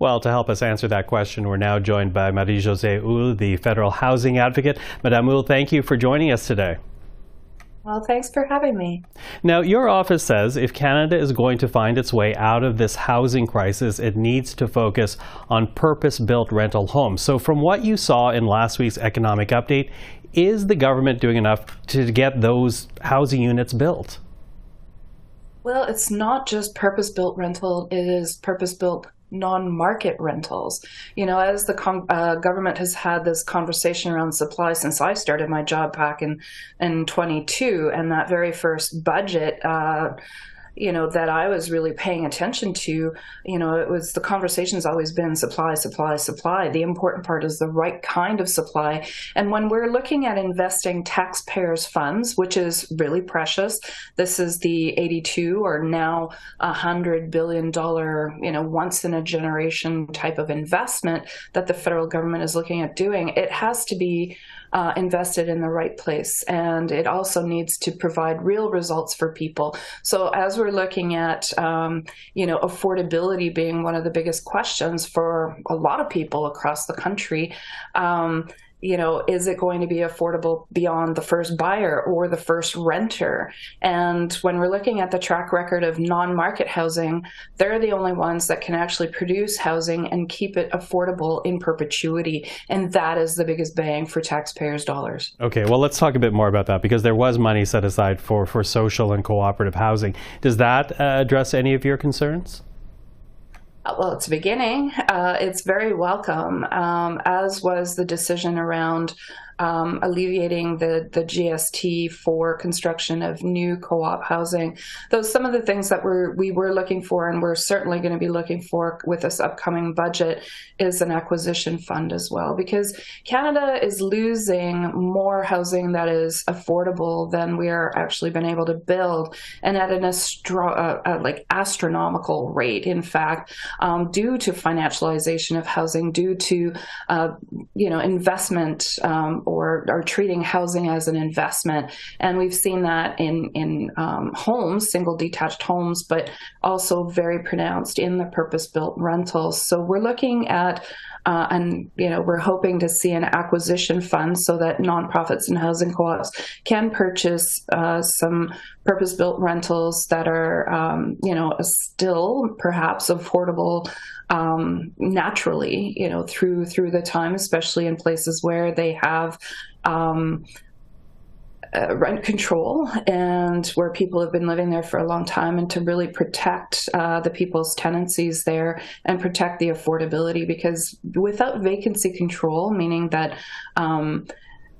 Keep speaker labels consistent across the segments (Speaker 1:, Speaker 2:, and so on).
Speaker 1: Well, to help us answer that question, we're now joined by Marie-Josée Houle, the federal housing advocate. Madame Houle, thank you for joining us today.
Speaker 2: Well, thanks for having me.
Speaker 1: Now, your office says if Canada is going to find its way out of this housing crisis, it needs to focus on purpose built rental homes. So, from what you saw in last week's economic update, is the government doing enough to get those housing units built?
Speaker 2: Well, it's not just purpose built rental, it is purpose built non-market rentals. You know, as the con- uh, government has had this conversation around supply since I started my job back in in 22, and that very first budget. Uh, you know that I was really paying attention to. You know, it was the conversation's always been supply, supply, supply. The important part is the right kind of supply. And when we're looking at investing taxpayers' funds, which is really precious, this is the 82 or now a hundred billion dollar, you know, once in a generation type of investment that the federal government is looking at doing. It has to be uh, invested in the right place. And it also needs to provide real results for people. So as we're looking at, um, you know, affordability being one of the biggest questions for a lot of people across the country, um, you know, is it going to be affordable beyond the first buyer or the first renter? And when we're looking at the track record of non market housing, they're the only ones that can actually produce housing and keep it affordable in perpetuity. And that is the biggest bang for taxpayers' dollars.
Speaker 1: Okay, well, let's talk a bit more about that because there was money set aside for, for social and cooperative housing. Does that uh, address any of your concerns?
Speaker 2: Uh, well, it's beginning. Uh, it's very welcome, um, as was the decision around um, alleviating the, the GST for construction of new co-op housing. Those some of the things that we're, we were looking for and we're certainly going to be looking for with this upcoming budget is an acquisition fund as well because Canada is losing more housing that is affordable than we are actually been able to build and at an astro- uh, uh, like astronomical rate in fact um, due to financialization of housing due to uh, you know investment um, or are treating housing as an investment. And we've seen that in, in um, homes, single detached homes, but also very pronounced in the purpose built rentals. So we're looking at uh, and you know we're hoping to see an acquisition fund so that nonprofits and housing co-ops can purchase uh, some purpose-built rentals that are um, you know still perhaps affordable um, naturally you know through through the time especially in places where they have um, uh, rent control and where people have been living there for a long time and to really protect uh, the people's tenancies there and protect the affordability because without vacancy control meaning that um,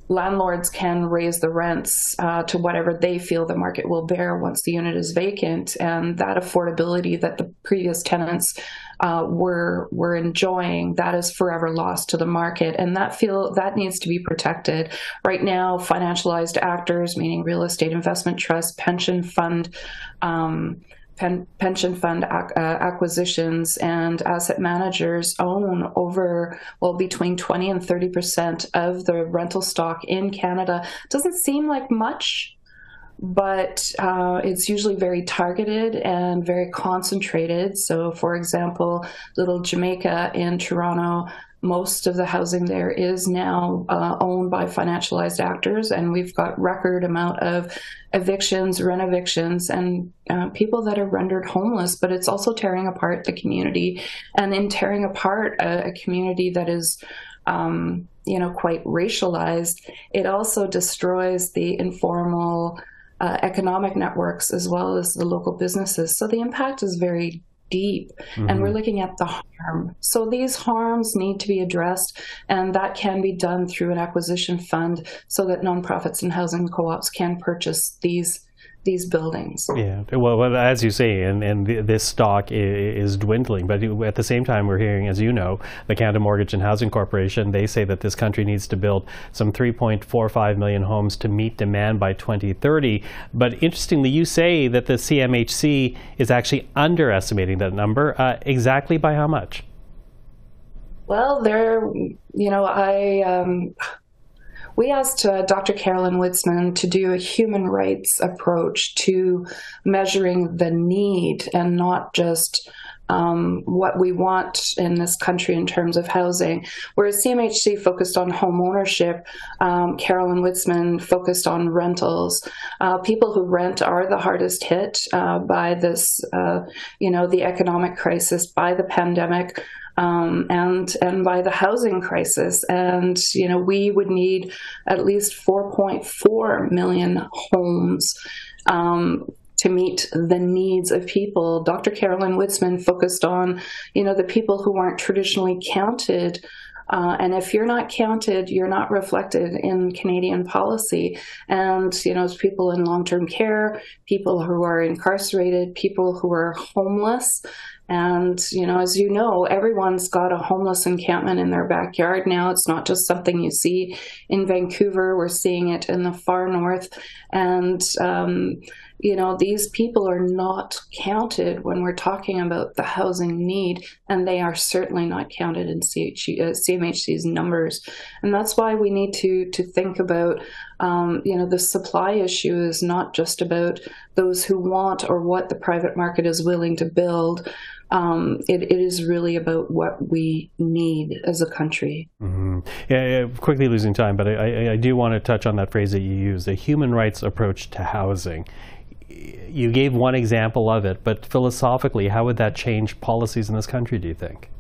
Speaker 2: landlords can raise the rents uh, to whatever they feel the market will bear once the unit is vacant and that affordability that the previous tenants uh, we're we're enjoying that is forever lost to the market, and that feel that needs to be protected. Right now, financialized actors, meaning real estate investment trusts, pension fund. Um, pen, pension fund ac- uh, acquisitions and asset managers own over well between 20 and 30 percent of the rental stock in Canada. Doesn't seem like much but uh, it's usually very targeted and very concentrated. So, for example, Little Jamaica in Toronto, most of the housing there is now uh, owned by financialized actors, and we've got record amount of evictions, rent evictions, and uh, people that are rendered homeless. But it's also tearing apart the community, and in tearing apart a, a community that is um, you know, quite racialized, it also destroys the informal uh, economic networks as well as the local businesses. So the impact is very deep mm-hmm. and we're mm-hmm. looking at the harm. So these harms need to be addressed and that can be done through an acquisition fund so that nonprofits and housing co-ops can purchase these these buildings.
Speaker 1: Yeah, well, well as you say, and, and this stock is, is, dwindling. But at the same time, we're hearing, as you know, the Canada Mortgage and Housing Corporation, they say that this country needs to build some 3.45 million homes to meet demand by 2030. But interestingly, you say that the CMHC is actually underestimating that number. Uh, exactly by how much?
Speaker 2: Well, there, you know, I. Um, we asked uh, Dr. Carolyn Whitzman to do a human rights approach to measuring the need and not just um, what we want in this country in terms of housing. Whereas CMHC focused on home ownership, um, Carolyn Whitzman focused on rentals. Uh, people who rent are the hardest hit uh, by this, uh, you know, the economic crisis, by the pandemic. Um, and and by the housing crisis, and you know we would need at least 4.4 million homes um, to meet the needs of people. Dr. Carolyn Whitzman focused on, you know, the people who aren't traditionally counted. Uh, and if you're not counted, you're not reflected in Canadian policy. And, you know, as people in long term care, people who are incarcerated, people who are homeless. And, you know, as you know, everyone's got a homeless encampment in their backyard now. It's not just something you see in Vancouver, we're seeing it in the far north. And, um, you know, these people are not counted when we're talking about the housing need, and they are certainly not counted in CH, uh, CMHC's numbers. And that's why we need to to think about, um, you know, the supply issue is not just about those who want or what the private market is willing to build. Um, it, it is really about what we need as a country.
Speaker 1: Mm-hmm. Yeah, yeah, quickly losing time, but I, I, I do want to touch on that phrase that you used, a human rights approach to housing you gave one example of it, but philosophically, how would that change policies in this country, do you think?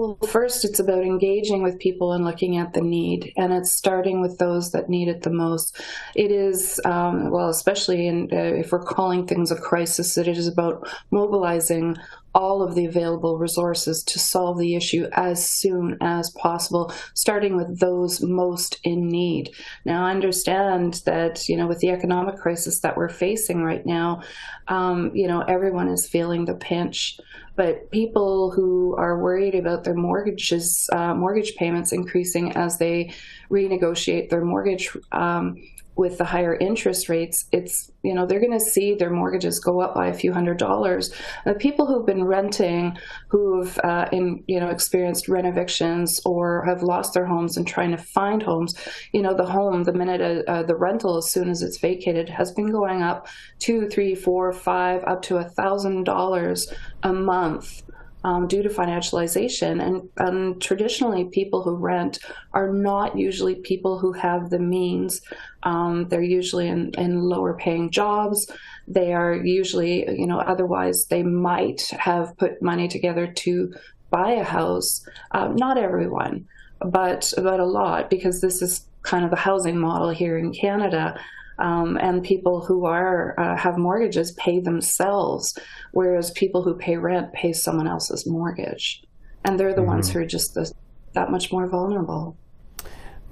Speaker 2: Well, first, it's about engaging with people and looking at the need, and it's starting with those that need it the most. It is, um, well, especially in, uh, if we're calling things a crisis, it is about mobilizing all of the available resources to solve the issue as soon as possible, starting with those most in need. Now, I understand that, you know, with the economic crisis that we're facing right now, um, you know, everyone is feeling the pinch. But people who are worried about their mortgages, uh, mortgage payments increasing as they renegotiate their mortgage um, with the higher interest rates, it's, you know, they're going to see their mortgages go up by a few hundred dollars. The people who've been renting, who've, uh, in, you know, experienced rent evictions or have lost their homes and trying to find homes, you know, the home, the minute uh, uh, the rental, as soon as it's vacated, has been going up two, three, four, five, up to a thousand dollars a month um, due to financialization. And um, traditionally, people who rent are not usually people who have the means. Um, they're usually in, in lower paying jobs. They are usually, you know, otherwise they might have put money together to buy a house. Uh, not everyone, but but a lot because this is kind of the housing model here in Canada um, and people who are uh, have mortgages pay themselves, whereas people who pay rent pay someone else's mortgage, and they're the mm-hmm. ones who are just the, that much more vulnerable.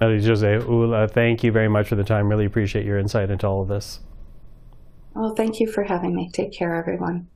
Speaker 1: Marie-Josée Houle, thank you very much for the time. Really appreciate your insight into all of this.
Speaker 2: Well, thank you for having me. Take care, everyone.